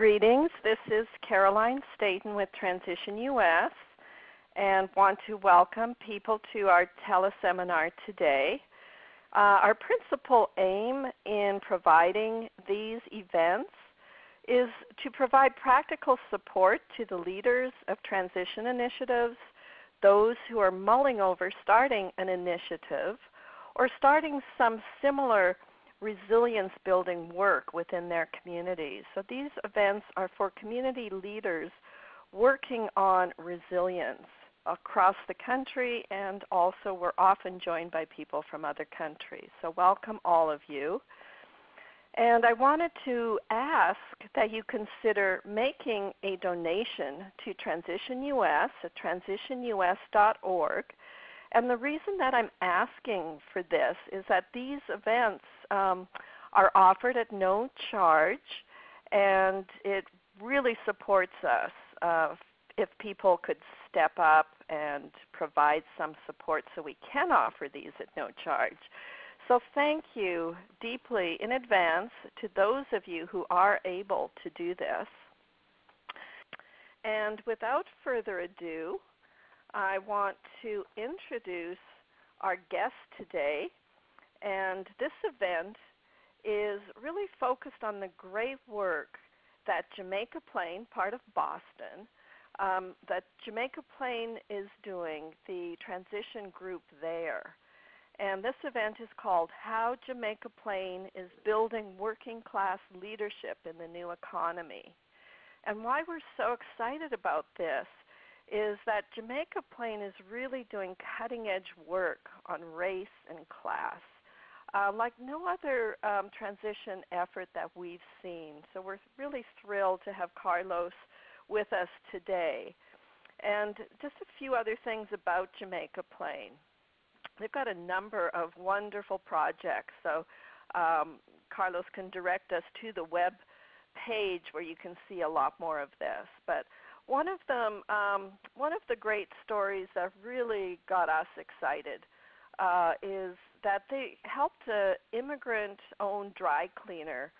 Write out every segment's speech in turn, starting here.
Greetings. This is Carolyne Stayton with Transition US and want to welcome people to our teleseminar today. Uh, our principal aim in providing these events is to provide practical support to the leaders of transition initiatives, those who are mulling over starting an initiative, or starting some similar resilience building work within their communities. So these events are for community leaders working on resilience across the country and also we're often joined by people from other countries. So welcome all of you. And I wanted to ask that you consider making a donation to Transition US at transitionus.org. And the reason that I'm asking for this is that these events um, are offered at no charge, and it really supports us uh, if people could step up and provide some support so we can offer these at no charge. So thank you deeply in advance to those of you who are able to do this. And without further ado, I want to introduce our guest today. And this event is really focused on the great work that Jamaica Plain, part of Boston, um, that Jamaica Plain is doing, the transition group there. And this event is called How Jamaica Plain is Building Working Class Leadership in the New Economy. And why we're so excited about this is that Jamaica Plain is really doing cutting edge work on race and class. Uh, like no other um, transition effort that we've seen. So we're really thrilled to have Carlos with us today. And just a few other things about Jamaica Plain. They've got a number of wonderful projects. So um, Carlos can direct us to the web page where you can see a lot more of this. But one of them, um, one of the great stories that really got us excited uh, is that they helped an immigrant-owned dry cleaner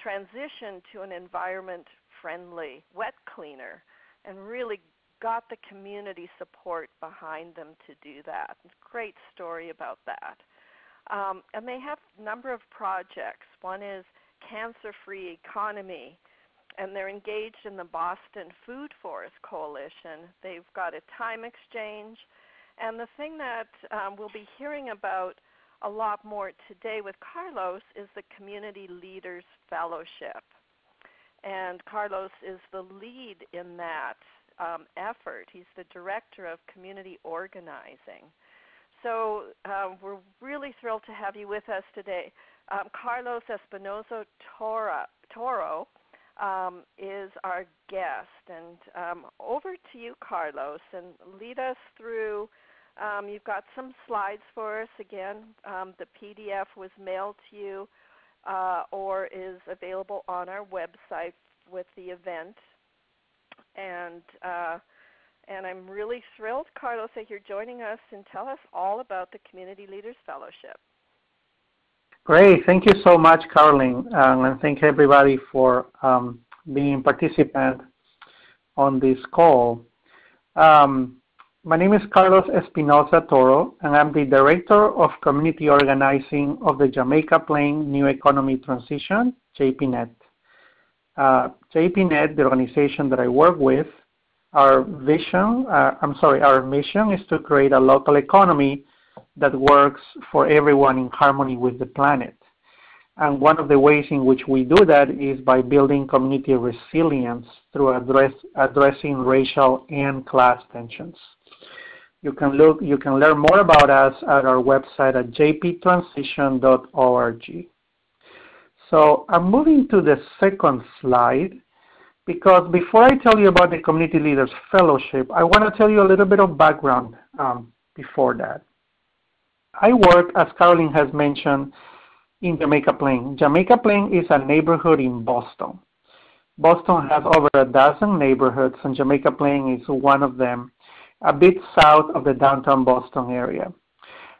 transition to an environment-friendly wet cleaner, and really got the community support behind them to do that. Great story about that. Um, and they have a number of projects. One is Cancer Free Economy, and they're engaged in the Boston Food Forest Coalition. They've got a time exchange. And the thing that um, we'll be hearing about a lot more today with Carlos is the Community Leaders Fellowship. And Carlos is the lead in that um, effort. He's the director of community organizing. So uh, we're really thrilled to have you with us today. Um, Carlos Espinoza Toro, Toro um, is our guest. And um, over to you, Carlos, and lead us through. Um, you've got some slides for us. Again, um, the PDF was mailed to you uh, or is available on our website with the event and uh, and I'm really thrilled, Carlos, that you're joining us and tell us all about the Community Leaders Fellowship. Great, thank you so much, Carolyne, um, and thank everybody for um, being participant on this call. Um, my name is Carlos Espinoza Toro, and I'm the Director of Community Organizing of the Jamaica Plain New Economy Transition, JPNet. Uh, JPNet, the organization that I work with, our vision, uh, I'm sorry, our mission is to create a local economy that works for everyone in harmony with the planet. And one of the ways in which we do that is by building community resilience through address, addressing racial and class tensions. You can look, you can learn more about us at our website at jptransition.org. So I'm moving to the second slide because before I tell you about the Community Leaders Fellowship, I want to tell you a little bit of background um, before that. I work, as Carolyne has mentioned, in Jamaica Plain. Jamaica Plain is a neighborhood in Boston. Boston has over a dozen neighborhoods, and Jamaica Plain is one of them, a bit south of the downtown Boston area.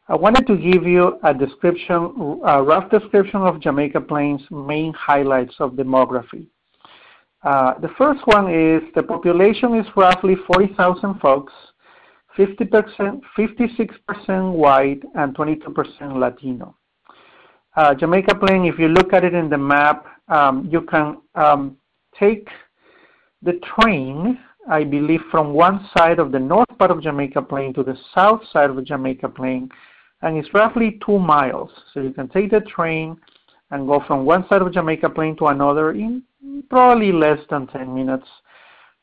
I wanted to give you a description, a rough description of Jamaica Plain's main highlights of demography. Uh, the first one is the population is roughly 40,000 folks, 50%, 56% white, and 22% Latino. Uh, Jamaica Plain, if you look at it in the map, um, you can um, take the train, I believe, from one side of the north part of Jamaica Plain to the south side of Jamaica Plain, and it's roughly two miles. So you can take the train and go from one side of Jamaica Plain to another in probably less than 10 minutes.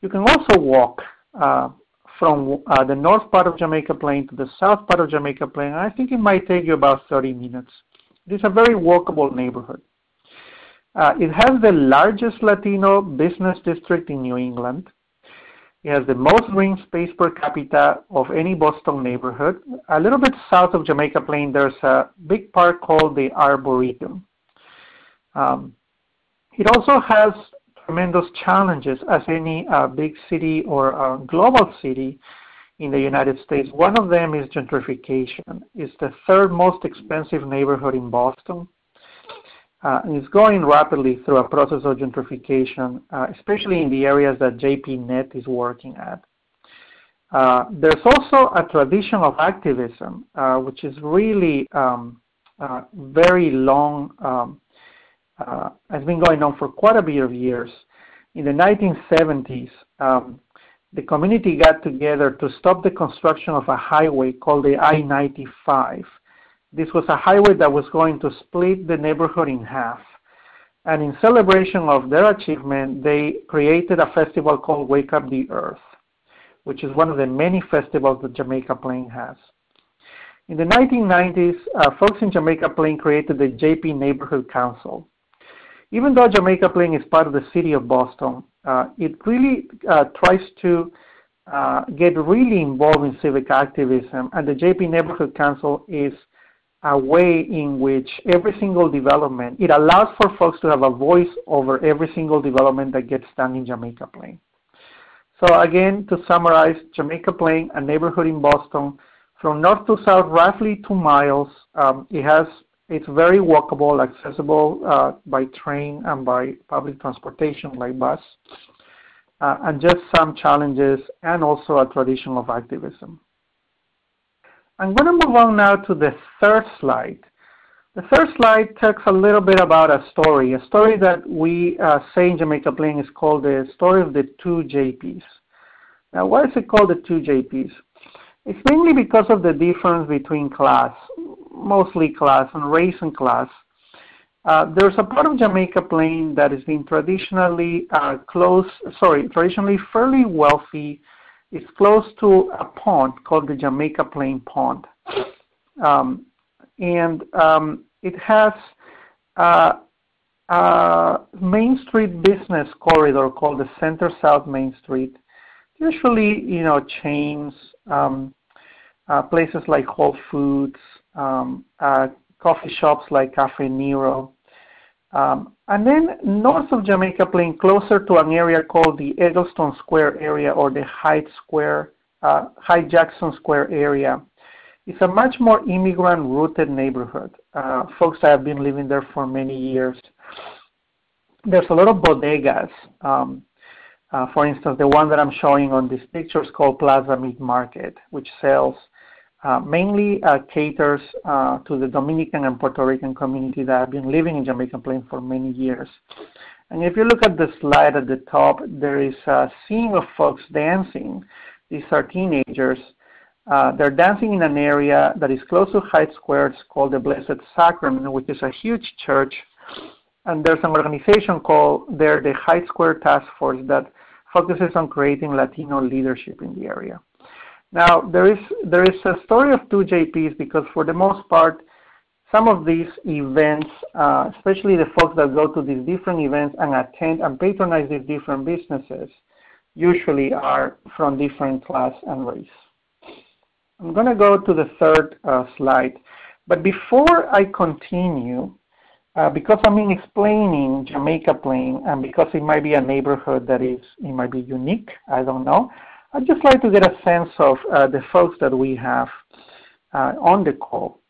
You can also walk uh, from uh, the north part of Jamaica Plain to the south part of Jamaica Plain. I think it might take you about 30 minutes. It is a very walkable neighborhood. Uh, it has the largest Latino business district in New England. It has the most green space per capita of any Boston neighborhood. A little bit south of Jamaica Plain, there's a big park called the Arboretum. Um, it also has tremendous challenges as any uh, big city or uh, global city in the United States. One of them is gentrification. It's the third most expensive neighborhood in Boston. Uh, it's going rapidly through a process of gentrification, uh, especially in the areas that JPNet is working at. Uh, there's also a tradition of activism, uh, which is really um, very long, um, uh, has been going on for quite a bit of years. In the 1970s, um, the community got together to stop the construction of a highway called the I-95 this was a highway that was going to split the neighborhood in half. And in celebration of their achievement, they created a festival called Wake Up the Earth, which is one of the many festivals that Jamaica Plain has. In the 1990s, uh, folks in Jamaica Plain created the JP Neighborhood Council. Even though Jamaica Plain is part of the city of Boston, uh, it really uh, tries to uh, get really involved in civic activism, and the JP Neighborhood Council is a way in which every single development, it allows for folks to have a voice over every single development that gets done in Jamaica Plain. So again, to summarize, Jamaica Plain, a neighborhood in Boston, from north to south, roughly two miles. Um, it has, it's very walkable, accessible uh, by train and by public transportation like bus, uh, and just some challenges and also a tradition of activism. I'm going to move on now to the third slide. The third slide talks a little bit about a story, a story that we uh, say in Jamaica Plain is called the story of the two JPs. Now, why is it called the two JPs? It's mainly because of the difference between class, mostly class, and race and class. Uh, there's a part of Jamaica Plain that has been traditionally uh, close, sorry, traditionally fairly wealthy it's close to a pond called the Jamaica Plain Pond. Um, and um, it has uh, a Main Street business corridor called the Center South Main Street. Usually, you know, chains, um, uh, places like Whole Foods, um, uh, coffee shops like Caffe Nero, um, and then north of Jamaica Plain, closer to an area called the Egleston Square area or the Hyde Square, uh, Hyde Jackson Square area. It's a much more immigrant-rooted neighborhood. Uh, folks that have been living there for many years. There's a lot of bodegas. Um, uh, for instance, the one that I'm showing on this picture is called Plaza Meat Market, which sells uh, mainly uh, caters uh, to the Dominican and Puerto Rican community that have been living in Jamaica Plain for many years. And if you look at the slide at the top, there is a scene of folks dancing. These are teenagers. Uh, they're dancing in an area that is close to Hyde Square. It's called the Blessed Sacrament, which is a huge church. And there's an organization called there, the Hyde Square Task Force, that focuses on creating Latino leadership in the area. Now, there is, there is a story of two JPs because for the most part, some of these events, uh, especially the folks that go to these different events and attend and patronize these different businesses, usually are from different class and race. I'm going to go to the third uh, slide. But before I continue, uh, because I'm explaining Jamaica Plain and because it might be a neighborhood that is, it might be unique, I don't know, I'd just like to get a sense of uh, the folks that we have uh, on the call.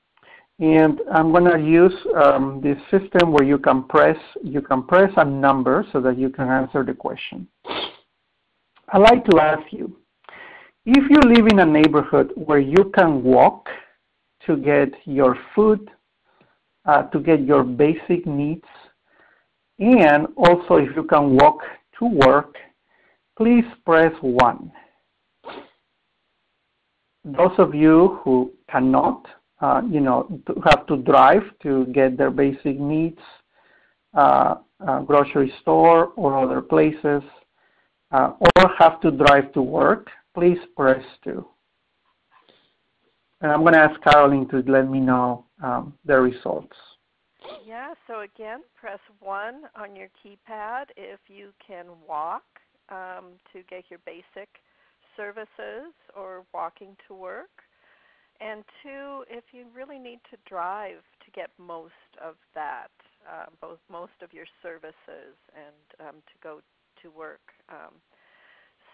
And I'm going to use um, this system where you can press you can press a number so that you can answer the question. I'd like to ask you, if you live in a neighborhood where you can walk to get your food, uh, to get your basic needs, and also if you can walk to work, please press 1. Those of you who cannot, uh, you know, have to drive to get their basic needs, uh, uh, grocery store or other places, uh, or have to drive to work, please press 2. And I'm going to ask Carolyne to let me know um, the results. Yeah, so again, press 1 on your keypad if you can walk um, to get your basic services or walking to work. And two, if you really need to drive to get most of that, uh, both most of your services and um, to go to work. Um,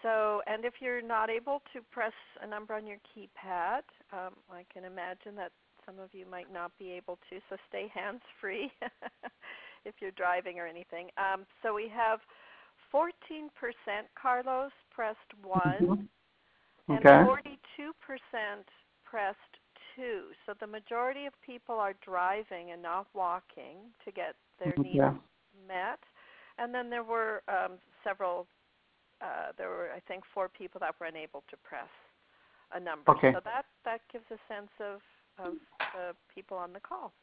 so, and if you're not able to press a number on your keypad, um, I can imagine that some of you might not be able to, so stay hands free if you're driving or anything. Um, so we have 14% Carlos pressed 1, mm-hmm. okay. and 42% pressed 2. So the majority of people are driving and not walking to get their mm-hmm. needs yeah. met. And then there were um, several uh, there were, I think, four people that were unable to press a number. Okay. So that that gives a sense of of the people on the call.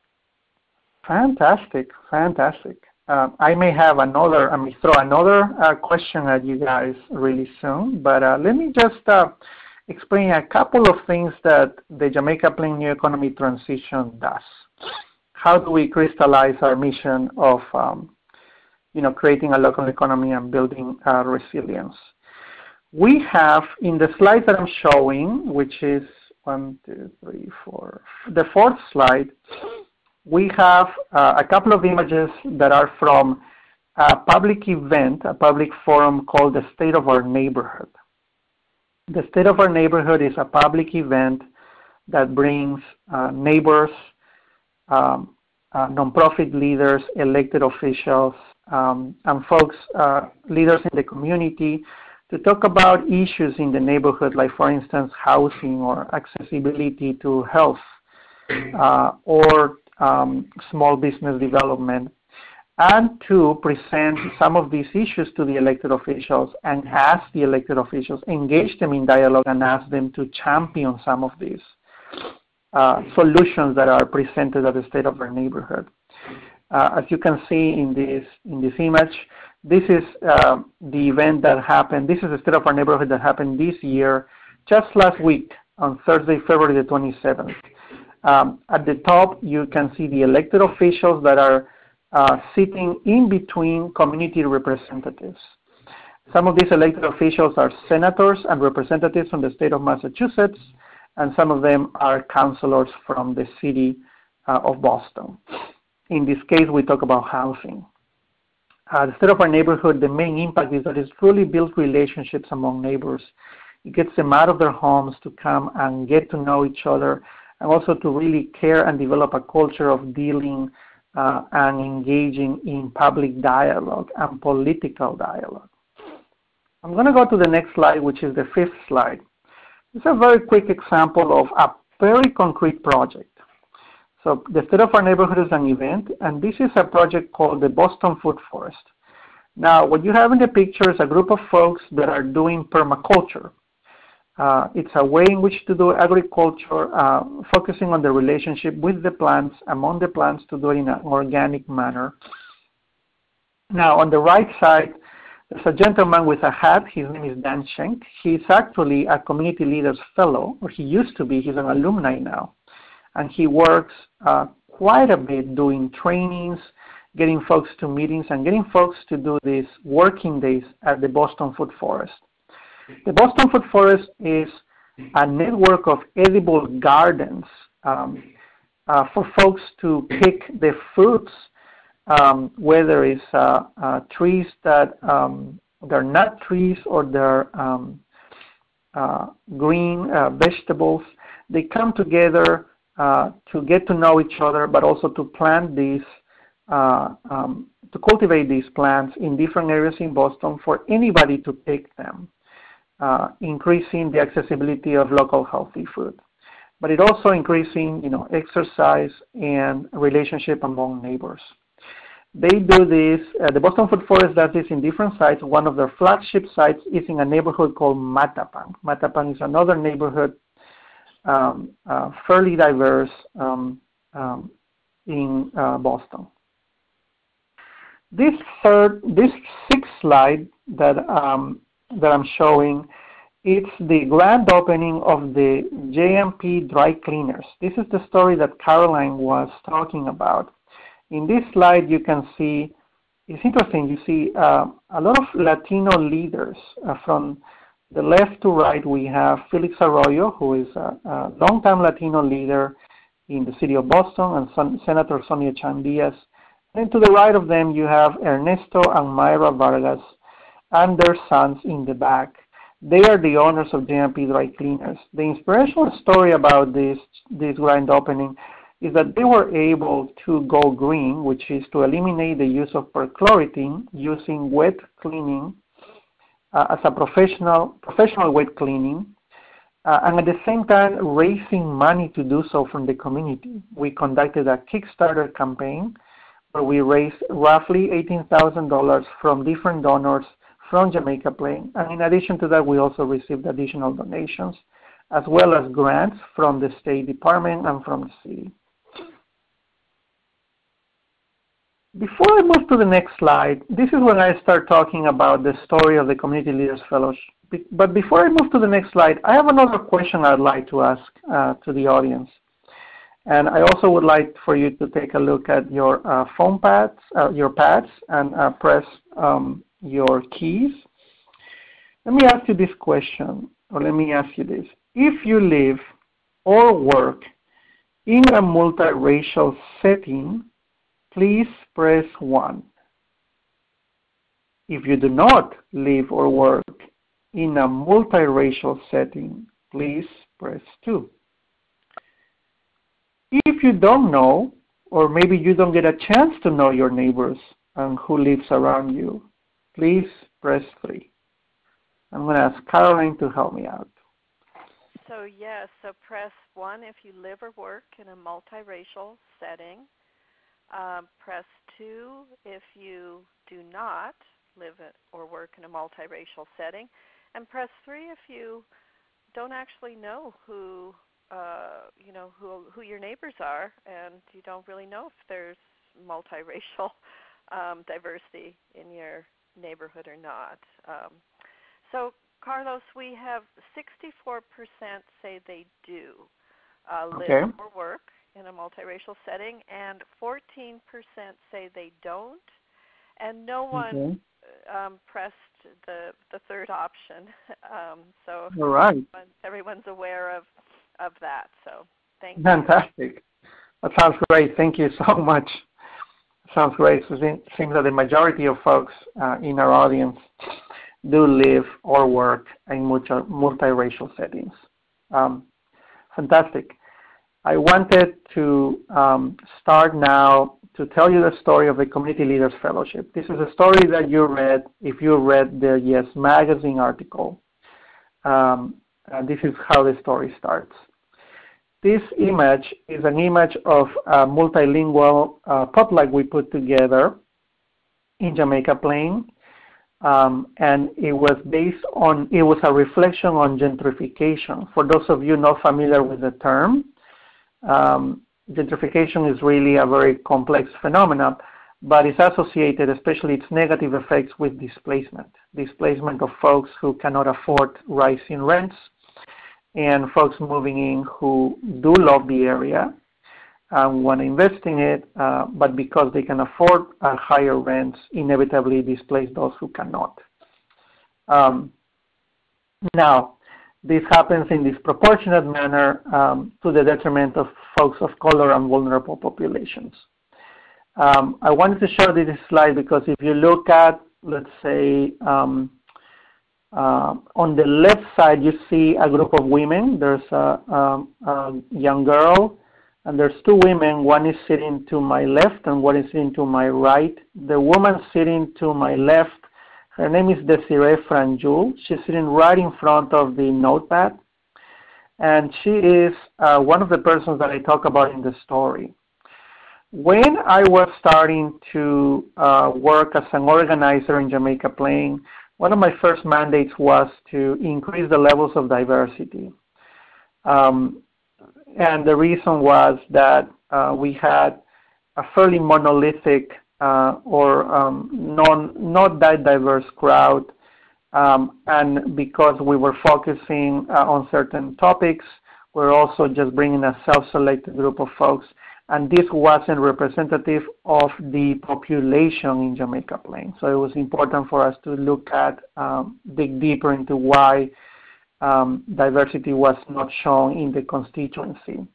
Fantastic, fantastic. Uh, I may have another, I may throw another uh, question at you guys really soon, but uh, let me just uh, explain a couple of things that the Jamaica Plain New Economy Transition does. How do we crystallize our mission of um, you know, creating a local economy and building uh, resilience. We have in the slide that I'm showing, which is one, two, three, four, the fourth slide, we have uh, a couple of images that are from a public event, a public forum called the State of Our Neighborhood. The State of Our Neighborhood is a public event that brings uh, neighbors, um, uh, nonprofit leaders, elected officials, um, and folks, uh, leaders in the community, to talk about issues in the neighborhood, like for instance, housing or accessibility to health uh, or um, small business development, and to present some of these issues to the elected officials and ask the elected officials, engage them in dialogue and ask them to champion some of these uh, solutions that are presented at the state of their neighborhood. Uh, as you can see in this in this image, this is uh, the event that happened. This is the state of our neighborhood that happened this year, just last week on Thursday, February the 27th. Um, at the top, you can see the elected officials that are uh, sitting in between community representatives. Some of these elected officials are senators and representatives from the state of Massachusetts, and some of them are councilors from the city uh, of Boston. In this case, we talk about housing. Uh, instead of our neighborhood, the main impact is that it's truly built relationships among neighbors. It gets them out of their homes to come and get to know each other, and also to really care and develop a culture of dealing uh, and engaging in public dialogue and political dialogue. I'm going to go to the next slide, which is the fifth slide. It's a very quick example of a very concrete project. So the State of Our Neighborhood is an event, and this is a project called the Boston Food Forest. Now, what you have in the picture is a group of folks that are doing permaculture. Uh, it's a way in which to do agriculture, uh, focusing on the relationship with the plants, among the plants, to do it in an organic manner. Now, on the right side, there's a gentleman with a hat. His name is Dan Schenk. He's actually a community leaders fellow, or he used to be. He's an alumni now and he works uh, quite a bit doing trainings, getting folks to meetings, and getting folks to do these working days at the Boston Food Forest. The Boston Food Forest is a network of edible gardens um, uh, for folks to pick the fruits, um, whether it's uh, uh, trees that um, they're nut trees or they're um, uh, green uh, vegetables. They come together uh, to get to know each other, but also to plant these, uh, um, to cultivate these plants in different areas in Boston for anybody to pick them, uh, increasing the accessibility of local healthy food. But it also increasing, you know, exercise and relationship among neighbors. They do this, uh, the Boston Food Forest does this in different sites. One of their flagship sites is in a neighborhood called Mattapan. Mattapan is another neighborhood, um, uh, fairly diverse um, um, in uh, Boston. This third, this sixth slide that, um, that I'm showing, it's the grand opening of the JMP dry cleaners. This is the story that Carolyne was talking about. In this slide, you can see, it's interesting, you see uh, a lot of Latino leaders uh, from the left to right, we have Felix Arroyo, who is a, a longtime Latino leader in the city of Boston, and Son Senator Sonia Chang Diaz. And to the right of them, you have Ernesto and Myra Vargas and their sons in the back. They are the owners of JMP Dry Cleaners. The inspirational story about this, this grand opening is that they were able to go green, which is to eliminate the use of perchlorate using wet cleaning as a professional, professional wet cleaning, uh, and at the same time raising money to do so from the community. We conducted a Kickstarter campaign where we raised roughly $18,000 from different donors from Jamaica Plain. And in addition to that, we also received additional donations as well as grants from the State Department and from the city. Before I move to the next slide, this is when I start talking about the story of the Community Leaders Fellowship. But before I move to the next slide, I have another question I'd like to ask uh, to the audience. And I also would like for you to take a look at your uh, phone pads, uh, your pads, and uh, press um, your keys. Let me ask you this question, or let me ask you this. If you live or work in a multiracial setting, please press 1. If you do not live or work in a multiracial setting, please press 2. If you don't know, or maybe you don't get a chance to know your neighbors and who lives around you, please press 3. I'm going to ask Carolyne to help me out. So yes, so press 1 if you live or work in a multiracial setting. Um, press 2 if you do not live or work in a multiracial setting. And press 3 if you don't actually know who uh, you know who who your neighbors are, and you don't really know if there's multiracial um, diversity in your neighborhood or not. Um, so, Carlos, we have 64% say they do uh, live okay. or work in a multiracial setting, and 14% say they don't, and no one okay. um, pressed the the third option. Um, so All right. everyone's, everyone's aware of of that. So thank Fantastic. you. Fantastic. That sounds great. Thank you so much. Sounds great. So it seems that the majority of folks uh, in our audience do live or work in multi multiracial settings. Um, fantastic. I wanted to um, start now to tell you the story of the Community Leaders Fellowship. This is a story that you read if you read the Yes Magazine article. Um, this is how the story starts. This image is an image of a multilingual uh, potluck we put together in Jamaica Plain. Um, and it was based on, it was a reflection on gentrification. For those of you not familiar with the term, um, gentrification is really a very complex phenomenon, but it's associated, especially its negative effects, with displacement. Displacement of folks who cannot afford rising rents, and folks moving in who do love the area and want to invest in it, uh, but because they can afford higher rents, inevitably displace those who cannot. Um, now, this happens in disproportionate manner um, to the detriment of folks of color and vulnerable populations. Um, I wanted to show this slide because if you look at, let's say, um, uh, on the left side, you see a group of women. There's a, a, a young girl And there's two women. One is sitting to my left and one is sitting to my right. The woman sitting to my left, her name is Desiree Franjul. She's sitting right in front of the notepad. And she is uh, one of the persons that I talk about in the story. When I was starting to uh, work as an organizer in Jamaica Plain, one of my first mandates was to increase the levels of diversity. Um, and the reason was that uh, we had a fairly monolithic uh, or um, non, not that diverse crowd. Um, and because we were focusing uh, on certain topics, we're also just bringing a self-selected group of folks and this wasn't representative of the population in Jamaica Plain. So it was important for us to look at, um, dig deeper into why um, diversity was not shown in the constituency.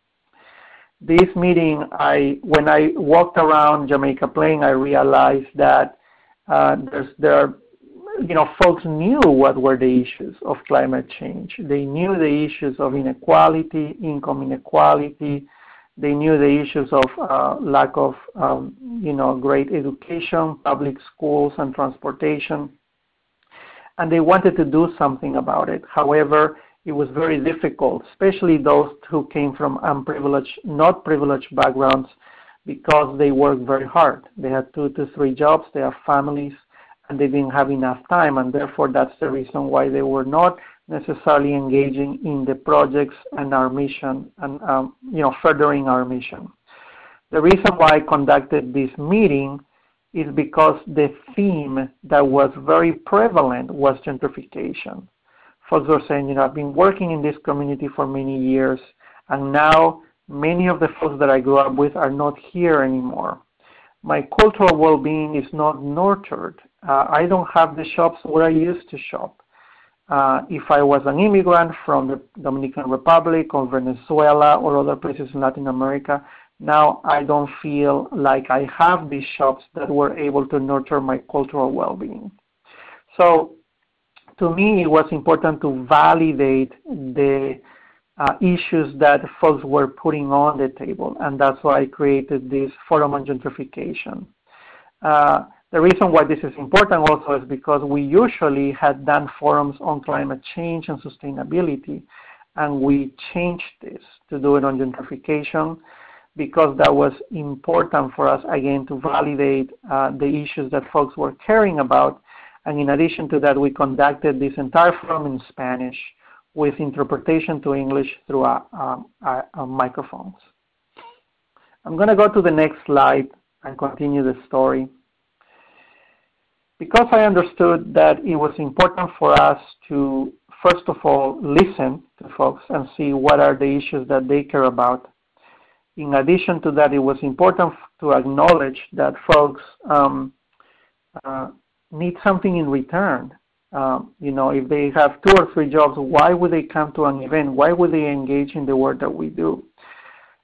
This meeting, I when I walked around Jamaica Plain, I realized that uh, there are, you know, folks knew what were the issues of climate change. They knew the issues of inequality, income inequality, they knew the issues of uh, lack of, um, you know, great education, public schools, and transportation, and they wanted to do something about it. However, it was very difficult, especially those who came from unprivileged, not privileged backgrounds, because they worked very hard. They had two to three jobs, they have families, and they didn't have enough time, and therefore that's the reason why they were not necessarily engaging in the projects and our mission and um, you know furthering our mission. The reason why I conducted this meeting is because the theme that was very prevalent was gentrification. Folks were saying, you know, I've been working in this community for many years, and now many of the folks that I grew up with are not here anymore. My cultural well-being is not nurtured. Uh, I don't have the shops where I used to shop uh, if I was an immigrant from the Dominican Republic or Venezuela or other places in Latin America, now I don't feel like I have these shops that were able to nurture my cultural well-being. So to me, it was important to validate the uh, issues that folks were putting on the table, and that's why I created this forum on gentrification. Uh, the reason why this is important also is because we usually had done forums on climate change and sustainability, and we changed this to do it on gentrification because that was important for us, again, to validate uh, the issues that folks were caring about. And in addition to that, we conducted this entire forum in Spanish with interpretation to English through our, uh, our, our microphones. I'm going to go to the next slide and continue the story because I understood that it was important for us to, first of all, listen to folks and see what are the issues that they care about. In addition to that, it was important to acknowledge that folks um, uh, need something in return. Um, you know, if they have two or three jobs, why would they come to an event? Why would they engage in the work that we do?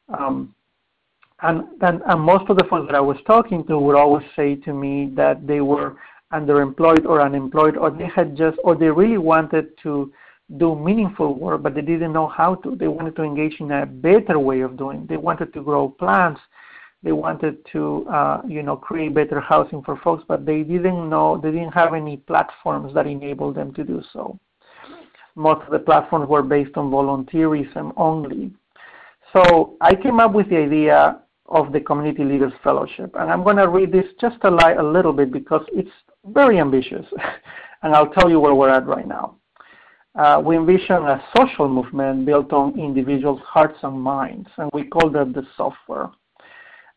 Um, and, and, and most of the folks that I was talking to would always say to me that they were underemployed or unemployed, or they had just, or they really wanted to do meaningful work, but they didn't know how to. They wanted to engage in a better way of doing. They wanted to grow plants. They wanted to, uh, you know, create better housing for folks, but they didn't know. They didn't have any platforms that enabled them to do so. Most of the platforms were based on volunteerism only. So I came up with the idea of the Community Leaders Fellowship. And I'm going to read this just a, li- a little bit because it's very ambitious. and I'll tell you where we're at right now. Uh, we envision a social movement built on individuals' hearts and minds, and we call that the software,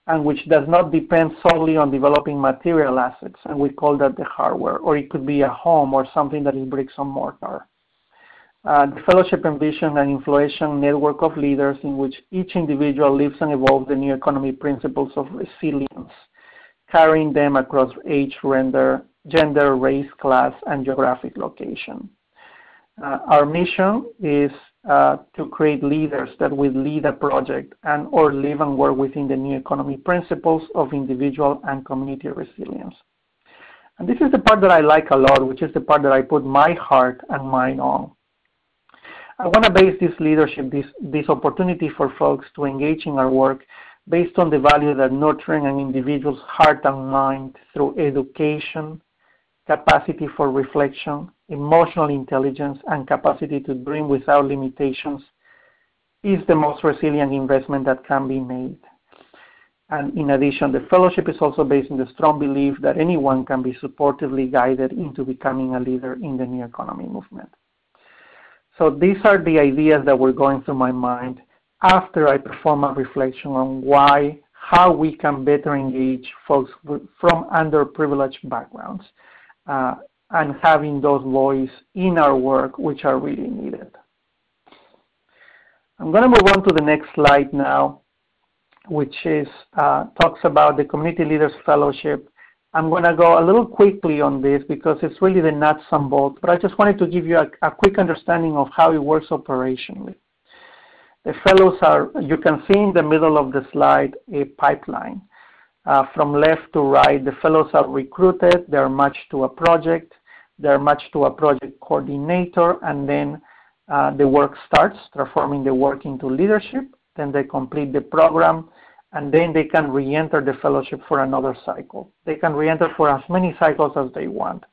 and which does not depend solely on developing material assets, and we call that the hardware, or it could be a home or something that is bricks and mortar. Uh, the fellowship envisions an influential network of leaders in which each individual lives and evolves the new economy principles of resilience, carrying them across age, render, gender, race, class, and geographic location. Uh, our mission is uh, to create leaders that will lead a project and or live and work within the new economy principles of individual and community resilience. And this is the part that I like a lot, which is the part that I put my heart and mind on. I want to base this leadership, this, this opportunity for folks to engage in our work based on the value that nurturing an individual's heart and mind through education, capacity for reflection, emotional intelligence, and capacity to dream without limitations is the most resilient investment that can be made. And in addition, the fellowship is also based on the strong belief that anyone can be supportively guided into becoming a leader in the new economy movement. So these are the ideas that were going through my mind after I perform a reflection on why, how we can better engage folks from underprivileged backgrounds uh, and having those voices in our work, which are really needed. I'm going to move on to the next slide now, which is uh, talks about the Community Leaders Fellowship. I'm going to go a little quickly on this because it's really the nuts and bolts, but I just wanted to give you a, a quick understanding of how it works operationally. The fellows are, you can see in the middle of the slide, a pipeline. Uh, from left to right, the fellows are recruited, they're matched to a project, they're matched to a project coordinator, and then uh, the work starts, transforming the work into leadership. Then they complete the program, and then they can re-enter the fellowship for another cycle. They can re-enter for as many cycles as they want.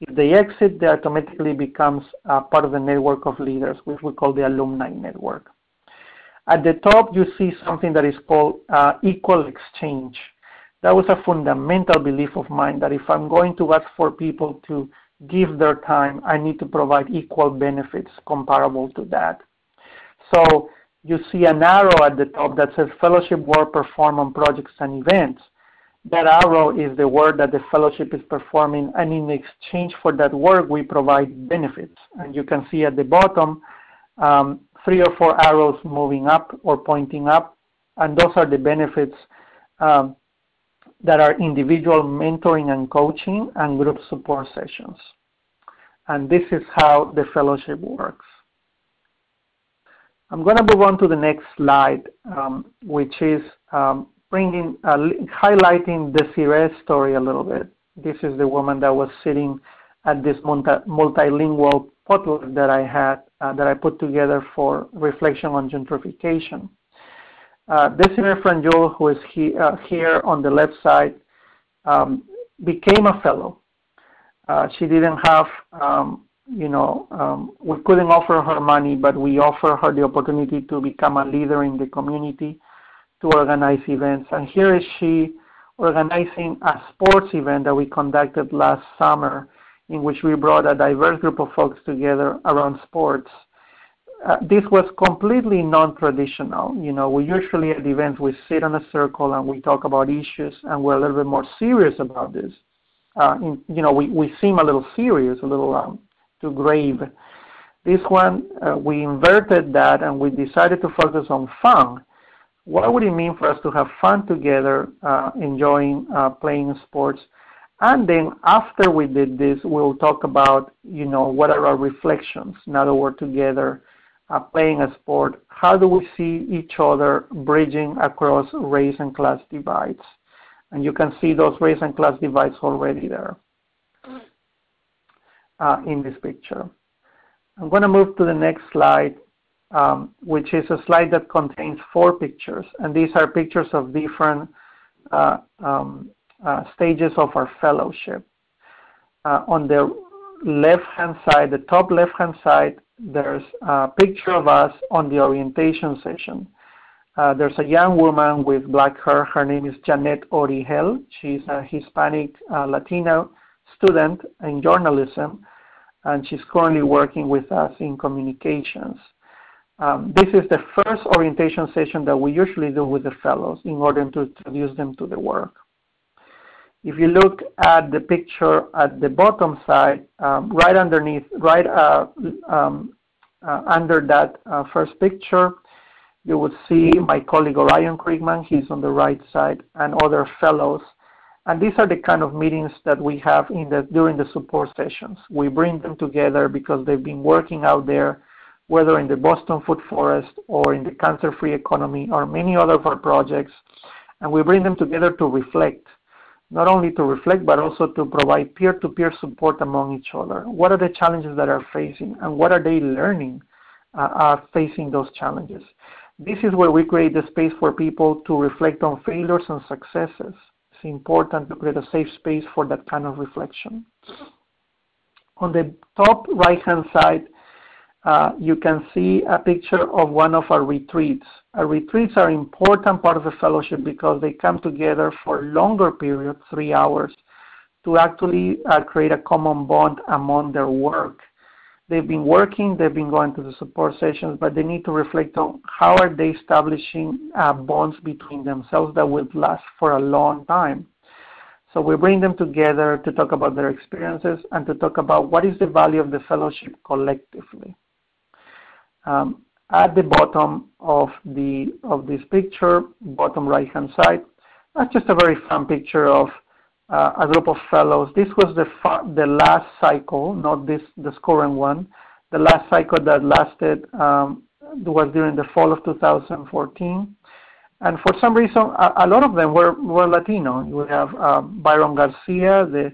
If they exit, they automatically becomes part of the network of leaders, which we call the alumni network. At the top, you see something that is called uh, equal exchange. That was a fundamental belief of mine that if I'm going to ask for people to give their time, I need to provide equal benefits comparable to that. So you see an arrow at the top that says fellowship work performed on projects and events. That arrow is the work that the fellowship is performing, and in exchange for that work, we provide benefits. And you can see at the bottom um, three or four arrows moving up or pointing up, and those are the benefits um, that are individual mentoring and coaching and group support sessions. And this is how the fellowship works. I'm going to move on to the next slide, um, which is um, bringing, uh, highlighting Desiree's story a little bit. This is the woman that was sitting at this multi multilingual potluck that I had uh, that I put together for reflection on gentrification. Uh, Desiree Franjul, who is he, uh, here on the left side, um, became a fellow. Uh, she didn't have, um, you know, um, we couldn't offer her money, but we offer her the opportunity to become a leader in the community, to organize events. And here is she organizing a sports event that we conducted last summer in which we brought a diverse group of folks together around sports. Uh, this was completely non-traditional. You know, we usually at events we sit in a circle and we talk about issues, and we're a little bit more serious about this. Uh, in, you know, we, we seem a little serious, a little um, too grave. This one, uh, we inverted that and we decided to focus on fun. What would it mean for us to have fun together, uh, enjoying uh, playing sports? And then after we did this, we'll talk about, you know, what are our reflections now that we're together uh, playing a sport? How do we see each other bridging across race and class divides? And you can see those race and class divides already there uh, in this picture. I'm going to move to the next slide, um, which is a slide that contains four pictures. And these are pictures of different uh, um, uh, stages of our fellowship. Uh, on the left-hand side, the top left-hand side, there's a picture of us on the orientation session. Uh, there's a young woman with black hair. Her name is Janet Orihel. She's a Hispanic uh, Latino student in journalism, and she's currently working with us in communications. Um, this is the first orientation session that we usually do with the fellows in order to introduce them to the work. If you look at the picture at the bottom side, um, right underneath, right uh, um, uh, under that uh, first picture, you would see my colleague Orion Kriegman, he's on the right side, and other fellows. And these are the kind of meetings that we have in the, during the support sessions. We bring them together because they've been working out there, whether in the Boston Food Forest or in the cancer-free economy or many other of our projects, and we bring them together to reflect not only to reflect, but also to provide peer-to-peer support among each other. What are the challenges that are facing, and what are they learning uh, are facing those challenges. This is where we create the space for people to reflect on failures and successes. It's important to create a safe space for that kind of reflection. On the top right-hand side, uh, you can see a picture of one of our retreats. Our retreats are an important part of the fellowship because they come together for longer periods, three hours, to actually uh, create a common bond among their work. They've been working, they've been going to the support sessions, but they need to reflect on how are they establishing uh, bonds between themselves that will last for a long time. So we bring them together to talk about their experiences and to talk about what is the value of the fellowship collectively. Um, at the bottom of the of this picture, bottom right hand side, that's just a very fun picture of uh, a group of fellows. This was the the last cycle, not this this current one. The last cycle that lasted um, was during the fall of 2014, and for some reason, a, a lot of them were were Latino. We have uh, Byron Garcia, the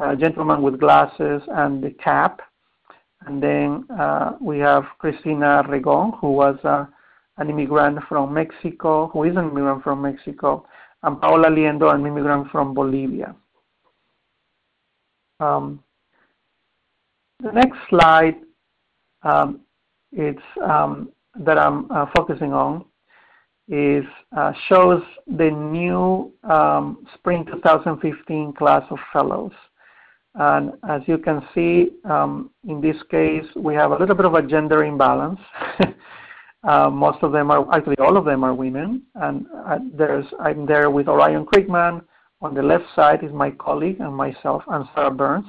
uh, gentleman with glasses and the cap, and then uh, we have Cristina Regon, who was uh, an immigrant from Mexico, who is an immigrant from Mexico, and Paola Liendo, an immigrant from Bolivia. Um, the next slide um, it's, um, that I'm uh, focusing on is uh, shows the new um, spring 2015 class of fellows. And as you can see, um, in this case, we have a little bit of a gender imbalance. Uh, most of them are, actually all of them are women. And uh, there's, I'm there with Orion Kriegman. On the left side is my colleague and myself and Sarah Burns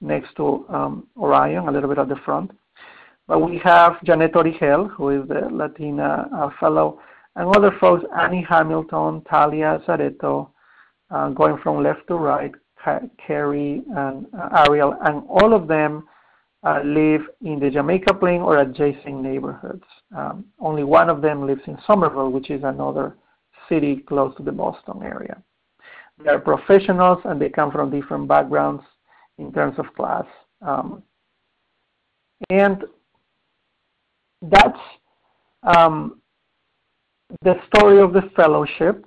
next to um, Orion, a little bit at the front. But we have Janet Origel, who is the Latina uh, fellow, and other folks, Annie Hamilton, Talia Zareto, uh, going from left to right, Carrie and uh, Ariel, and all of them uh, live in the Jamaica Plain or adjacent neighborhoods. Um, only one of them lives in Somerville, which is another city close to the Boston area. They are professionals and they come from different backgrounds in terms of class. Um, and that's um, the story of the fellowship.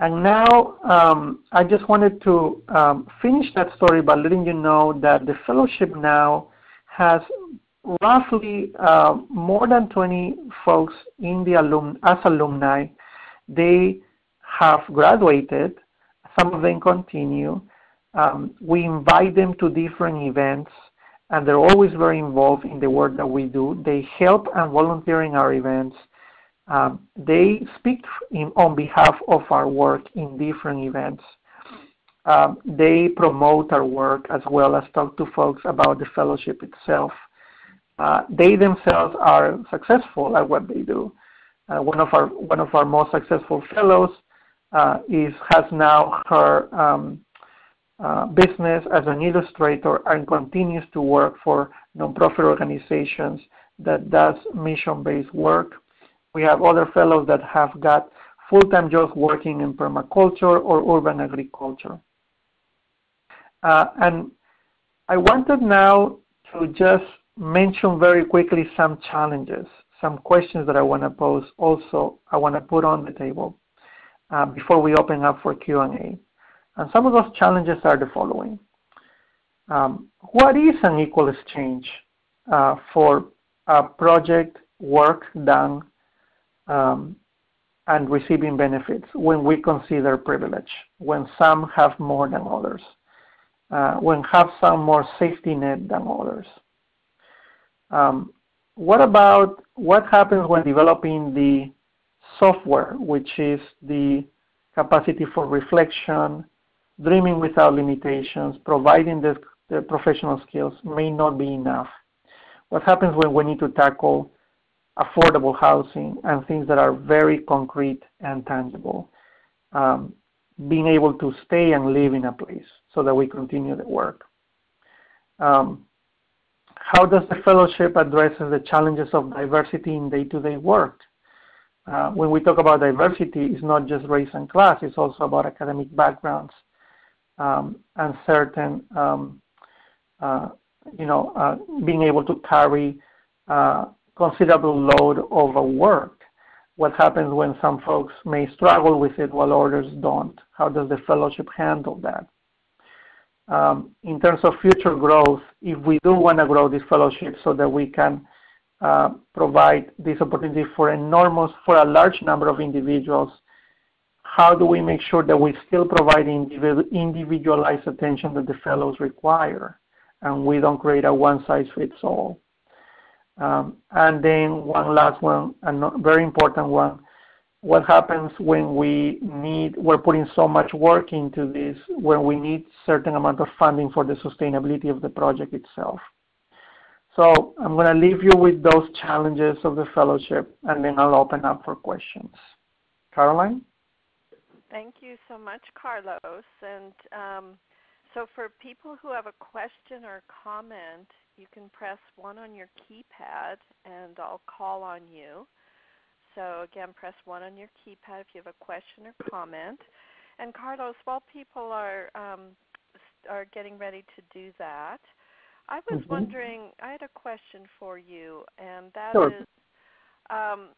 And now um, I just wanted to um, finish that story by letting you know that the fellowship now has roughly uh, more than 20 folks in the alum as alumni. They have graduated. Some of them continue. Um, we invite them to different events, and they're always very involved in the work that we do. They help and volunteer in our events. Um, they speak in, on behalf of our work in different events. Um, they promote our work as well as talk to folks about the fellowship itself. Uh, they themselves are successful at what they do. Uh, one of our one of our most successful fellows uh, is has now her um, uh, business as an illustrator and continues to work for nonprofit organizations that does mission-based work. We have other fellows that have got full-time jobs working in permaculture or urban agriculture. Uh, and I wanted now to just mention very quickly some challenges, some questions that I want to pose also, I want to put on the table uh, before we open up for Q&A. And some of those challenges are the following. Um, what is an equal exchange uh, for a project work done um, and receiving benefits when we consider privilege, when some have more than others? uh, when have some more safety net than others. Um, what about what happens when developing the software, which is the capacity for reflection, dreaming without limitations, providing the, the professional skills may not be enough? What happens when we need to tackle affordable housing and things that are very concrete and tangible? Um, being able to stay and live in a place so that we continue the work. Um, how does the fellowship address the challenges of diversity in day-to-day work? Uh, when we talk about diversity, it's not just race and class, it's also about academic backgrounds um, and certain, um, uh, you know, uh, being able to carry uh, considerable load of work. What happens when some folks may struggle with it while others don't? How does the fellowship handle that? Um, in terms of future growth, if we do want to grow this fellowship so that we can uh, provide this opportunity for enormous, for a large number of individuals, how do we make sure that we still provide individualized attention that the fellows require and we don't create a one-size-fits-all? Um, and then one last one, a very important one, what happens when we need, we're putting so much work into this, when we need certain amount of funding for the sustainability of the project itself. So I'm going to leave you with those challenges of the fellowship, and then I'll open up for questions. Carolyne? Thank you so much, Carlos. And um, so for people who have a question or comment, you can press 1 on your keypad, and I'll call on you. So again, press 1 on your keypad if you have a question or comment. And Carlos, while people are um, are getting ready to do that, I was mm-hmm. wondering. I had a question for you, and that sure. is, um,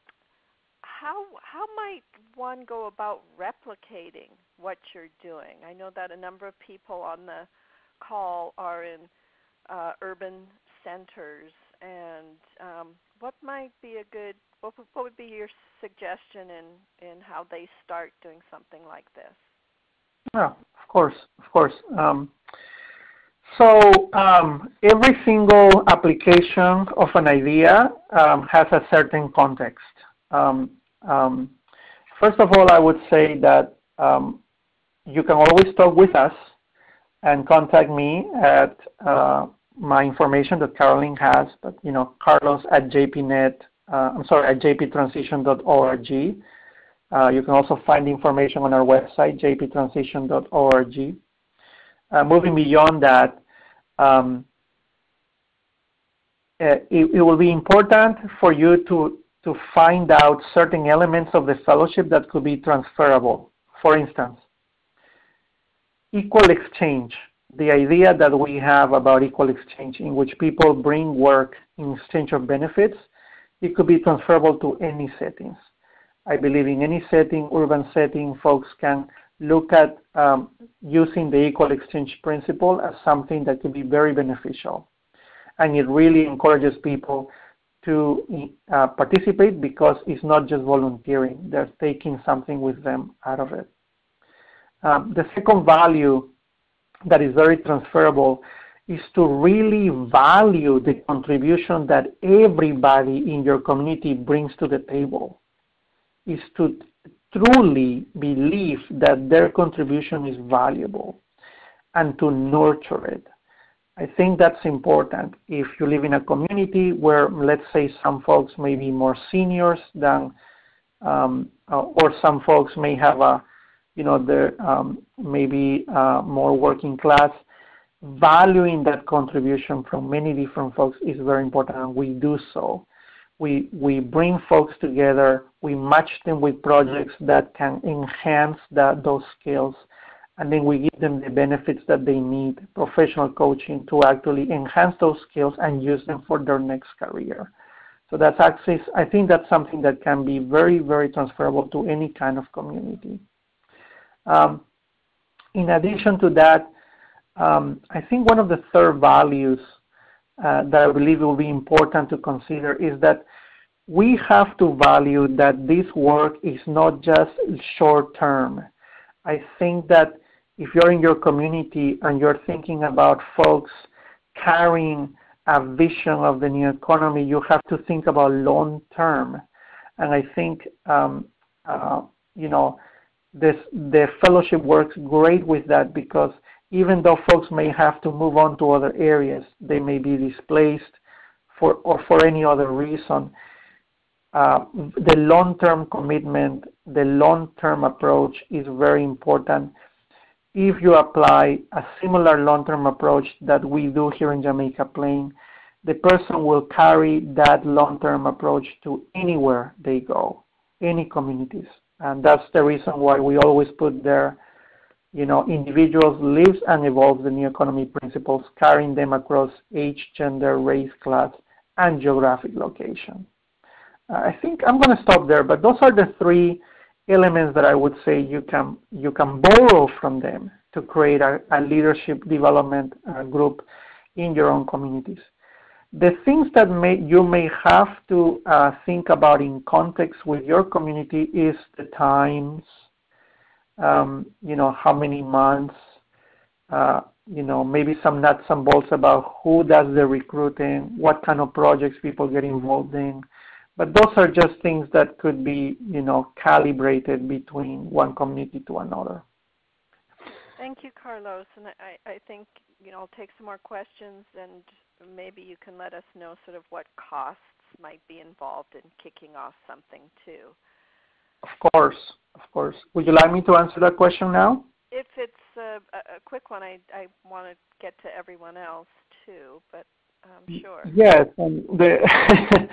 how how might one go about replicating what you're doing? I know that a number of people on the call are in uh, urban centers, and um, what might be a good what, what would be your suggestion in, in how they start doing something like this? Yeah, of course, of course. Um, so um, every single application of an idea um, has a certain context. Um, um, first of all, I would say that um, you can always talk with us and contact me at uh, my information that Carolyne has, but you know, Carlos at jpnet uh, I'm sorry, at jptransition.org. Uh, you can also find information on our website, jptransition.org. Uh, moving beyond that, um, it, it, will be important for you to, to find out certain elements of the fellowship that could be transferable. For instance, equal exchange, the idea that we have about equal exchange in which people bring work in exchange of benefits it could be transferable to any settings. I believe in any setting, urban setting, folks can look at um, using the equal exchange principle as something that could be very beneficial. And it really encourages people to uh, participate because it's not just volunteering, they're taking something with them out of it. Um, the second value that is very transferable is to really value the contribution that everybody in your community brings to the table, is to truly believe that their contribution is valuable and to nurture it. I think that's important. If you live in a community where, let's say, some folks may be more seniors than, um, uh, or some folks may have a, you know, they're um, maybe uh, more working class, valuing that contribution from many different folks is very important, and we do so. We, we bring folks together, we match them with projects that can enhance that, those skills, and then we give them the benefits that they need, professional coaching to actually enhance those skills and use them for their next career. So that's access. I think that's something that can be very, very transferable to any kind of community. Um, in addition to that, um, I think one of the third values uh, that I believe will be important to consider is that we have to value that this work is not just short term. I think that if you're in your community and you're thinking about folks carrying a vision of the new economy, you have to think about long term. And I think, um, uh, you know, this, the fellowship works great with that because even though folks may have to move on to other areas, they may be displaced for or for any other reason. Uh, the long-term commitment, the long-term approach is very important. If you apply a similar long-term approach that we do here in Jamaica Plain, the person will carry that long-term approach to anywhere they go, any communities. And that's the reason why we always put there you know, individuals lives and evolves the new economy principles, carrying them across age, gender, race, class, and geographic location. Uh, I think I'm going to stop there, but those are the three elements that I would say you can you can borrow from them to create a, a leadership development uh, group in your own communities. The things that may, you may have to uh, think about in context with your community is the times, um, you know, how many months, uh, you know, maybe some nuts and bolts about who does the recruiting, what kind of projects people get involved in. But those are just things that could be, you know, calibrated between one community to another. Thank you, Carlos. And I, I think, you know, I'll take some more questions and maybe you can let us know sort of what costs might be involved in kicking off something too. Of course, of course. Would you like me to answer that question now? If it's a, a quick one, I, I want to get to everyone else too, but um, sure. Yes, and the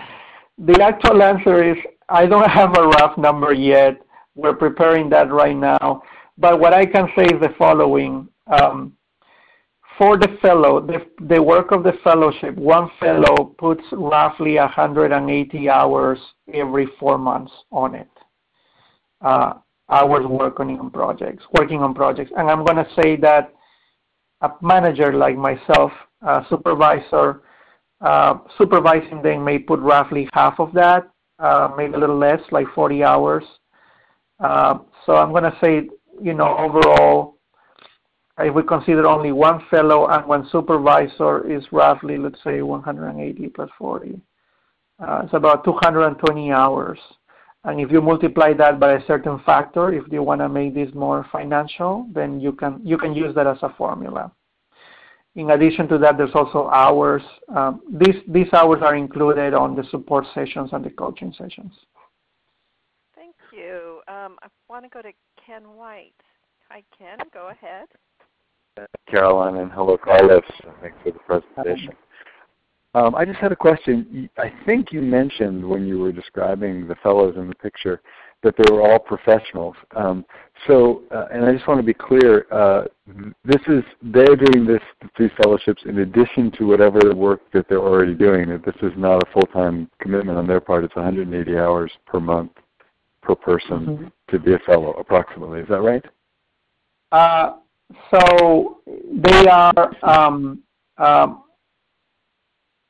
the actual answer is I don't have a rough number yet. We're preparing that right now. But what I can say is the following. Um, for the fellow, the, the work of the fellowship, one fellow puts roughly 180 hours every four months on it. Uh, hours working on projects, working on projects. And I'm going to say that a manager like myself, a supervisor, uh, supervising them may put roughly half of that, uh, maybe a little less, like 40 hours. Uh, so I'm going to say, you know, overall, if we consider only one fellow and one supervisor is roughly, let's say, 180 plus 40. Uh, it's about 220 hours. And if you multiply that by a certain factor, if you want to make this more financial, then you can you can use that as a formula. In addition to that, there's also hours. Um, these these hours are included on the support sessions and the coaching sessions. Thank you. Um, I want to go to Ken White. Hi, Ken. Go ahead. Carolyne, and hello, Carlos. Thanks for the presentation. Um, I just had a question. I think you mentioned when you were describing the fellows in the picture that they were all professionals. Um, so, uh, and I just want to be clear. Uh, this is they're doing this these fellowships in addition to whatever work that they're already doing. That this is not a full-time commitment on their part. It's 180 hours per month per person mm-hmm. to be a fellow, approximately. Is that right? Uh, so they are um, um,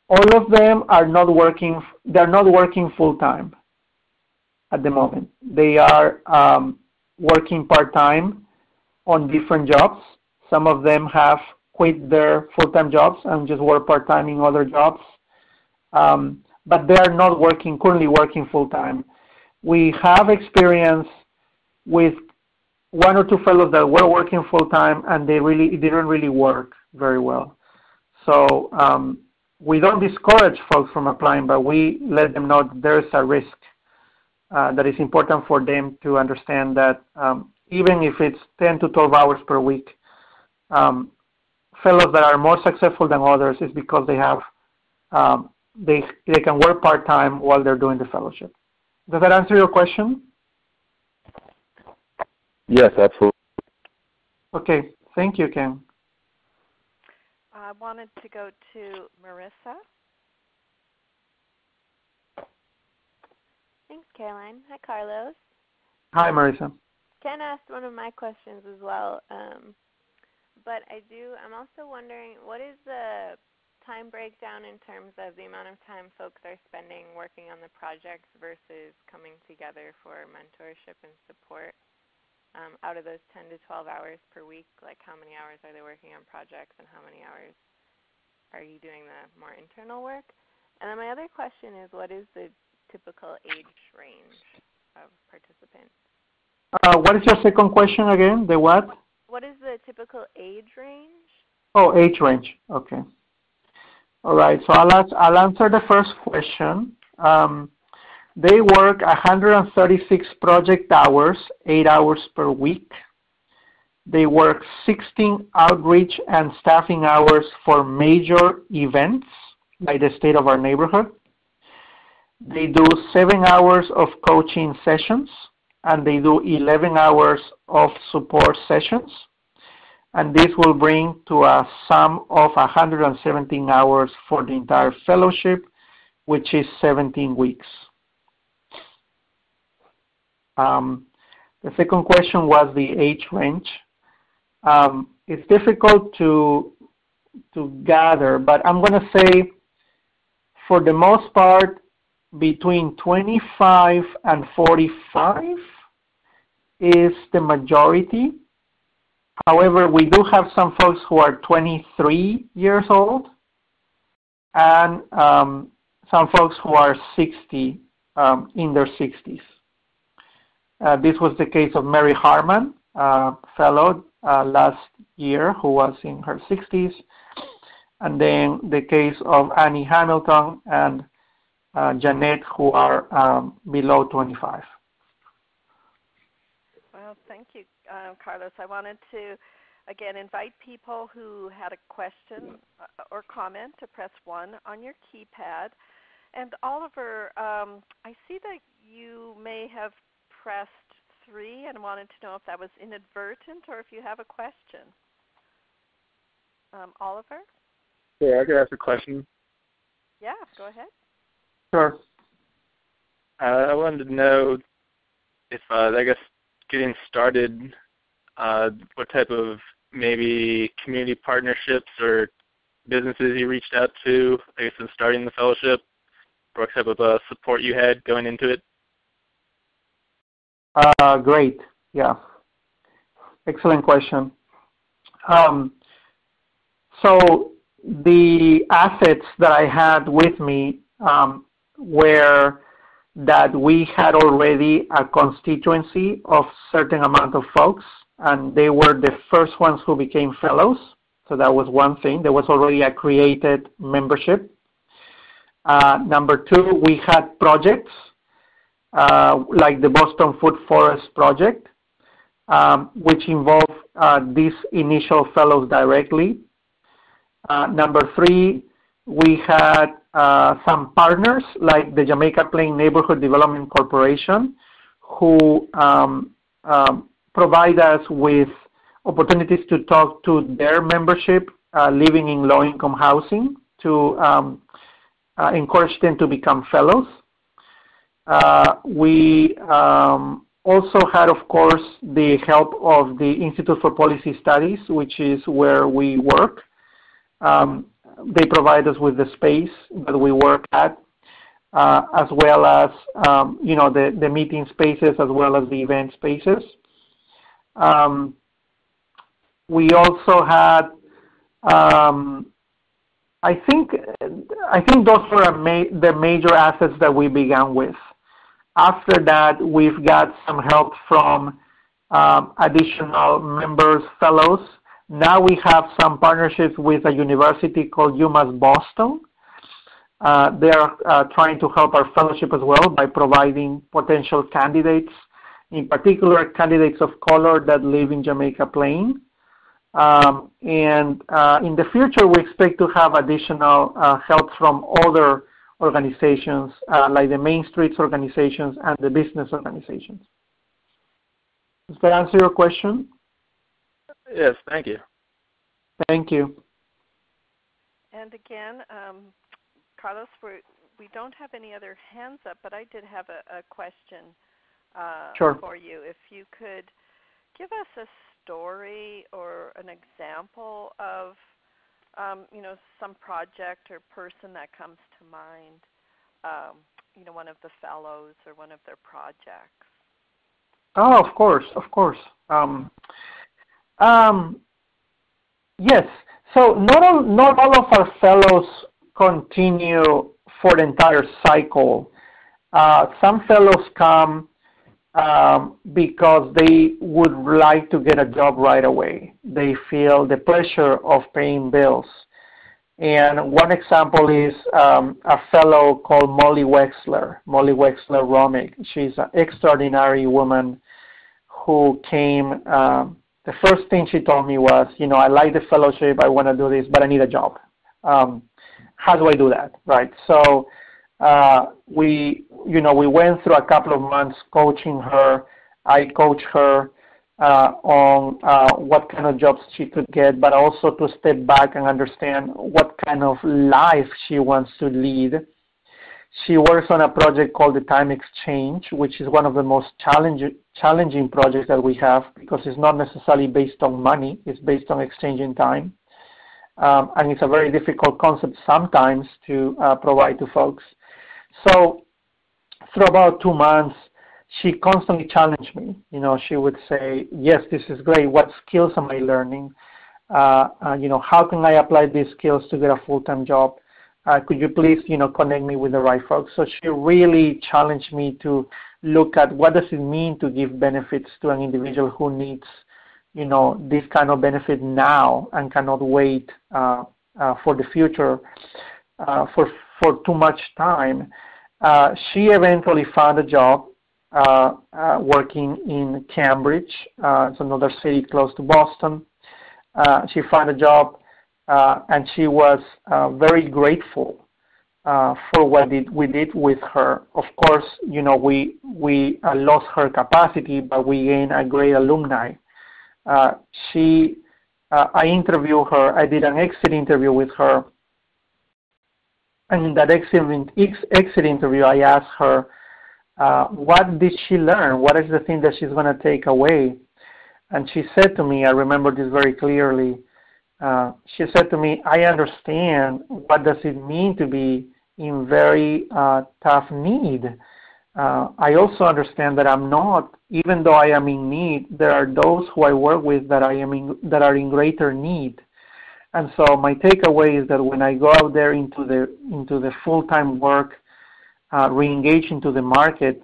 all of them are not working. They're not working full time at the moment. They are um, working part time on different jobs. Some of them have quit their full time jobs and just work part time in other jobs. Um, but they are not working currently working full time. We have experience with one or two fellows that were working full time and they really it didn't really work very well. So um, we don't discourage folks from applying, but we let them know there is a risk uh, that is important for them to understand that um, even if it's 10 to 12 hours per week, um, fellows that are more successful than others is because they have um, they they can work part time while they're doing the fellowship. Does that answer your question? Yes, absolutely. Okay. Thank you, Ken. I wanted to go to Marissa. Thanks, Carolyne. Hi, Carlos. Hi, Marissa. Ken asked one of my questions as well, um, but I do. I'm also wondering what is the time breakdown in terms of the amount of time folks are spending working on the projects versus coming together for mentorship and support? Um, out of those 10 to 12 hours per week, like how many hours are they working on projects and how many hours are you doing the more internal work? And then my other question is what is the typical age range of participants? Uh, what is your second question again? The what? What is the typical age range? Oh, age range. Okay. All right. So I'll, I'll answer the first question. Um, they work 136 project hours, 8 hours per week. They work 16 outreach and staffing hours for major events like the state of our neighborhood. They do 7 hours of coaching sessions and they do 11 hours of support sessions. And this will bring to a sum of 117 hours for the entire fellowship which is 17 weeks. Um, the second question was the age range. Um, it's difficult to gather, but I'm going to say, for the most part, between 25 and 45 is the majority. However, we do have some folks who are 23 years old and um, some folks who are 60 um, in their 60s. Uh, this was the case of Mary Harman, fellow uh, last year, who was in her 60s, and then the case of Annie Hamilton and uh, who are um, below 25. Well, thank you, uh, Carlos. I wanted to again invite people who had a question or comment to press one on your keypad. And Oliver, um, I see that you may have pressed three and wanted to know if that was inadvertent or if you have a question. Um, Oliver? Yeah, I could ask a question. Yeah, go ahead. Sure. Uh, I wanted to know if, uh, I guess, getting started, uh, what type of maybe community partnerships or businesses you reached out to, I guess, in starting the fellowship, or what type of uh, support you had going into it? Uh, great. Yeah. Excellent question. Um, so the assets that I had with me um, were that we had already a constituency of certain amount of folks, and they were the first ones who became fellows. So that was one thing. There was already a created membership. Uh, number two, we had projects like the Boston Food Forest Project, um, which involve uh, these initial fellows directly. Uh, number three, we had uh, some partners like the Jamaica Plain Neighborhood Development Corporation who um, um, provide us with opportunities to talk to their membership uh, living in low-income housing to um, uh, encourage them to become fellows. Uh, we um, also had, of course, the help of the Institute for Policy Studies, which is where we work. Um, they provide us with the space that we work at, uh, as well as um, you know the, the meeting spaces as well as the event spaces. Um, we also had, um, I think, I think those were ma the major assets that we began with. After that, we've got some help from um, additional members, fellows. Now we have some partnerships with a university called UMass Boston. Uh, they are uh, trying to help our fellowship as well by providing potential candidates, in particular candidates of color that live in Jamaica Plain. Um, and uh, in the future, we expect to have additional uh, help from other organizations uh, like the Main Streets organizations and the business organizations. Does that answer your question? Yes, thank you. Thank you. And again, um, Carlos, we're, we don't have any other hands up, but I did have a, a question uh, sure. for you. If you could give us a story or an example of um, you know, some project or person that comes to mind, um, you know, one of the fellows or one of their projects? Oh, of course, of course. Um, um, yes. So not all, not all of our fellows continue for the entire cycle. Uh, some fellows come um, because they would like to get a job right away. They feel the pressure of paying bills. And one example is um, a fellow called Molly Wexler, Molly Wexler Romick. She's an extraordinary woman who came. Um, the first thing she told me was, you know, I like the fellowship, I want to do this, but I need a job. Um, how do I do that, right? So uh, we, you know, we went through a couple of months coaching her. I coached her uh, on uh, what kind of jobs she could get, but also to step back and understand what kind of life she wants to lead. She works on a project called the Time Exchange, which is one of the most challenging challenging projects that we have because it's not necessarily based on money; it's based on exchanging time, um, and it's a very difficult concept sometimes to uh, provide to folks. So, for about two months, she constantly challenged me. You know, she would say, "Yes, this is great. What skills am I learning? Uh, uh, you know, how can I apply these skills to get a full-time job? Uh, could you please, you know, connect me with the right folks?" So she really challenged me to look at what does it mean to give benefits to an individual who needs, you know, this kind of benefit now and cannot wait uh, uh, for the future uh, for for too much time. she eventually found a job working in Cambridge. Uh, it's another city close to Boston. she found a job and she was very grateful uh, for what did, we did with her. Of course, you know, we, we uh, lost her capacity, but we gained a great alumni. Uh, she, I interviewed her, I did an exit interview with her. And in that exit, exit interview, I asked her, uh, what did she learn? What is the thing that she's going to take away? And she said to me, I remember this very clearly. Uh, she said to me, I understand what does it mean to be in very uh, tough need. Uh, I also understand that I'm not, even though I am in need, there are those who I work with that I am in, that are in greater need. And so my takeaway is that when I go out there into the into the full-time work, re-engage into the market,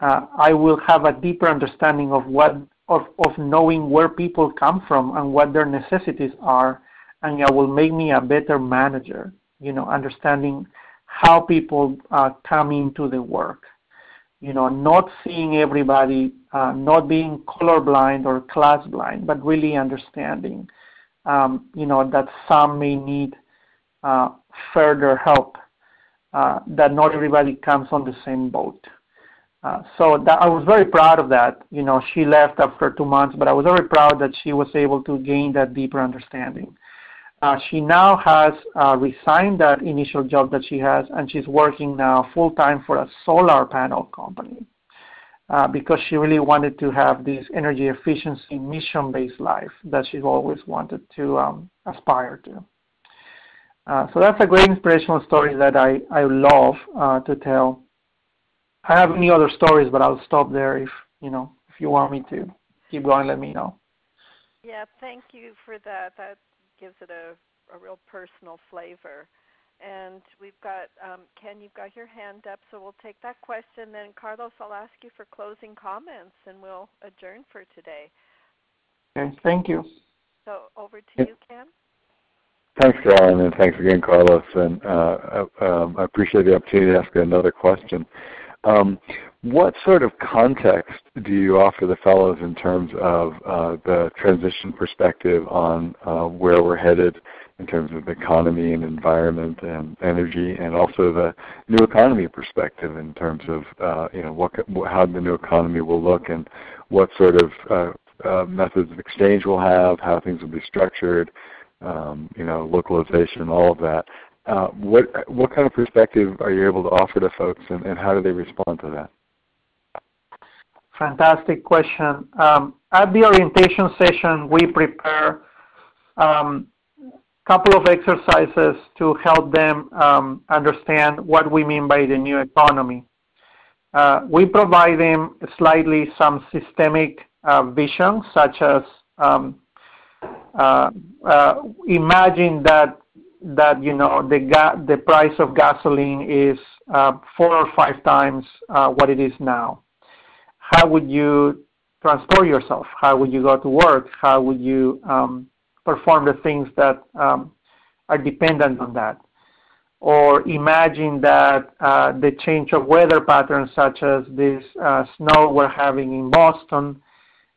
uh, I will have a deeper understanding of what of, of knowing where people come from and what their necessities are, and it will make me a better manager. You know, understanding how people uh, come into the work. You know, not seeing everybody, uh, not being colorblind or class blind, but really understanding. Um, you know that some may need uh, further help uh, that not everybody comes on the same boat. Uh, so that, I was very proud of that. You know, she left after two months, but I was very proud that she was able to gain that deeper understanding. Uh, she now has uh, resigned that initial job that she has, and she's working now full time for a solar panel company uh, because she really wanted to have this energy efficiency mission-based life that she's always wanted to um, aspire to. Uh, so that's a great inspirational story that I, I love uh, to tell. I have many other stories, but I'll stop there if you know if you want me to keep going. Let me know. Yeah, thank you for that. That gives it a, a real personal flavor. And we've got um, Ken, you've got your hand up, so we'll take that question. Then Carlos, I'll ask you for closing comments, and we'll adjourn for today. Okay, thank you. So over to you, Ken. Thanks, Carolyne, and thanks again, Carlos. And uh, uh, um, I appreciate the opportunity to ask another question. Um, what sort of context do you offer the fellows in terms of uh, the transition perspective on uh, where we're headed in terms of the economy and environment and energy, and also the new economy perspective in terms of uh, you know what, how the new economy will look and what sort of uh, uh, methods of exchange we'll have, how things will be structured, um, you know, localization, all of that. Uh, what what kind of perspective are you able to offer to folks, and, and how do they respond to that? Fantastic question. Um, at the orientation session, we prepare a um, couple of exercises to help them um, understand what we mean by the new economy. Uh, we provide them slightly some systemic uh, vision, such as um, uh, uh, imagine that that you know the ga- the price of gasoline is uh, four or five times uh, what it is now. How would you transport yourself? How would you go to work? How would you um, perform the things that um, are dependent on that? Or imagine that uh, the change of weather patterns, such as this snow we're having in Boston,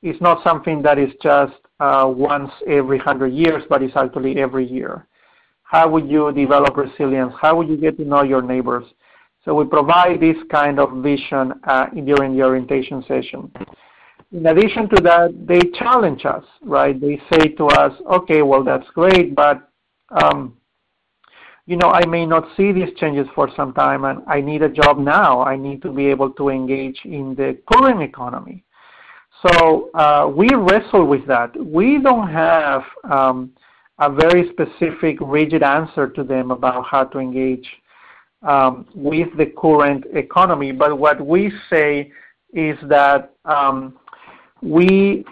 is not something that is just once every 100 years, but it's actually every year. How would you develop resilience? How would you get to know your neighbors? So we provide this kind of vision uh, during the orientation session. In addition to that, they challenge us, right? They say to us, okay, well, that's great, but um, you know, I may not see these changes for some time and I need a job now. I need to be able to engage in the current economy. So uh, we wrestle with that. We don't have um, a very specific, rigid answer to them about how to engage um, with the current economy. But what we say is that um, we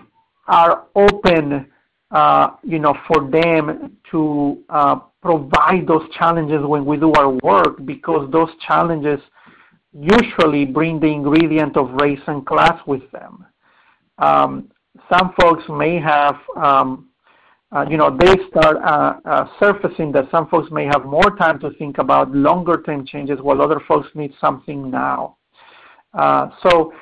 are open, uh, you know, for them to uh, provide those challenges when we do our work because those challenges usually bring the ingredient of race and class with them. Um, some folks may have um, uh, you know, they start uh, uh, surfacing that some folks may have more time to think about longer term changes while other folks need something now. Uh, so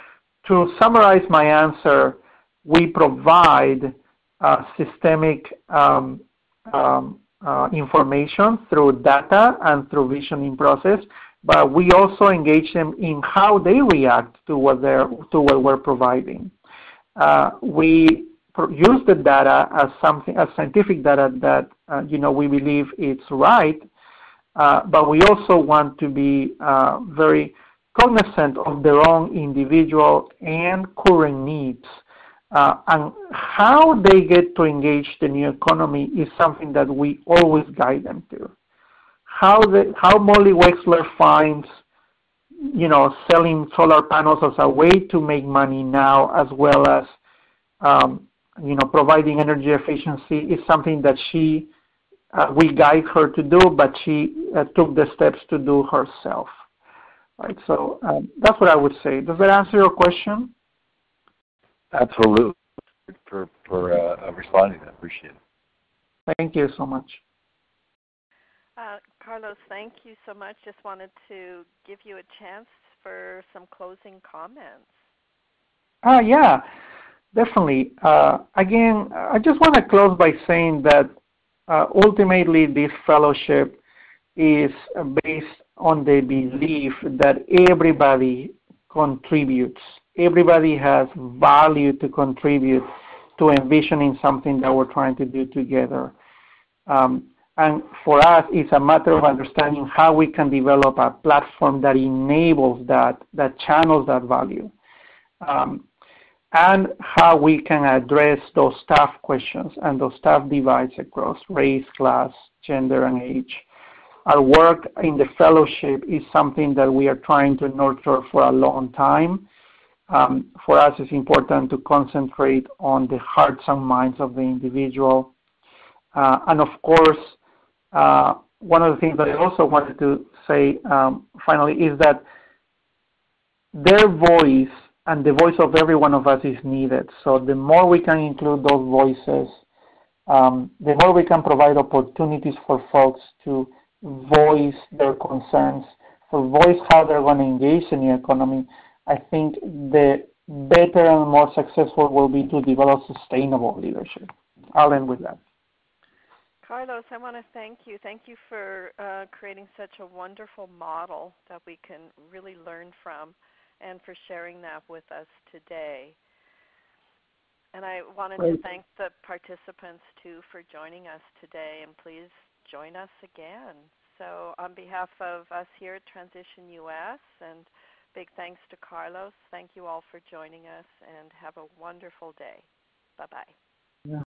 to summarize my answer, we provide uh, systemic um, um, uh, information through data and through visioning process, but we also engage them in how they react to what, they're, to what we're providing. We use the data as something as scientific data that uh, you know we believe it's right, uh, but we also want to be uh, very cognizant of their own individual and current needs. Uh, and how they get to engage the new economy is something that we always guide them to. How, the, how Molly Wexler finds you know, selling solar panels as a way to make money now, as well as um, you know, providing energy efficiency is something that she, uh, we guide her to do, but she uh, took the steps to do herself. Right, so um, that's what I would say. Does that answer your question? Absolutely. For for uh, responding, I appreciate it. Thank you so much. Uh, Carlos, thank you so much. Just wanted to give you a chance for some closing comments. Ah, yeah. Definitely. Uh, again, I just want to close by saying that uh, ultimately this fellowship is based on the belief that everybody contributes. Everybody has value to contribute to envisioning something that we're trying to do together. Um, and for us, it's a matter of understanding how we can develop a platform that enables that, that channels that value. Um, and how we can address those tough questions and those tough divides across race, class, gender, and age. Our work in the fellowship is something that we are trying to nurture for a long time. Um, for us, it's important to concentrate on the hearts and minds of the individual. Uh, and of course, uh, one of the things that I also wanted to say um, finally is that their voice and the voice of every one of us is needed. So the more we can include those voices, um, the more we can provide opportunities for folks to voice their concerns, for voice how they're going to engage in the economy, I think the better and more successful will be to develop sustainable leadership. I'll end with that. Carlos, I want to thank you. Thank you for uh, creating such a wonderful model that we can really learn from and for sharing that with us today. And I wanted to thank the participants too for joining us today, and please join us again. So, on behalf of us here at Transition US, and big thanks to Carlos, thank you all for joining us, and have a wonderful day. Bye bye.